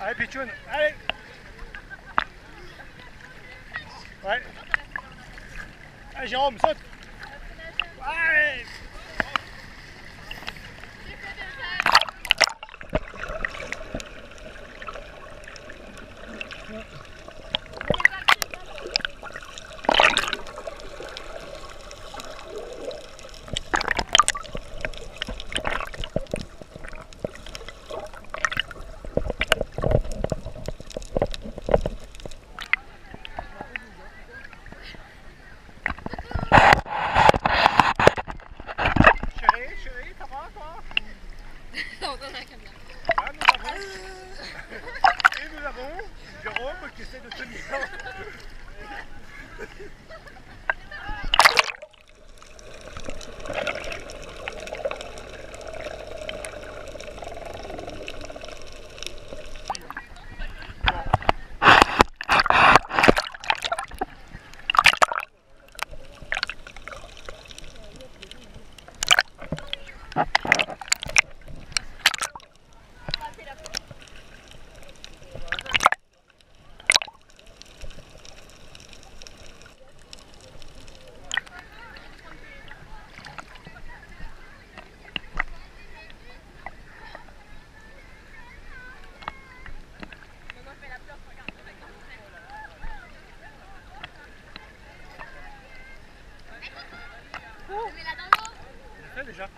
Allez, Pichoun, allez. Ouais. Allez, Jérôme, saute. Allez Que 是你啊 Mets-la dans l'eau. Fait déjà.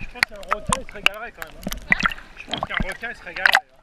Je pense qu'un requin il se régalerait quand même. hein. Je pense qu'un requin il se régalerait.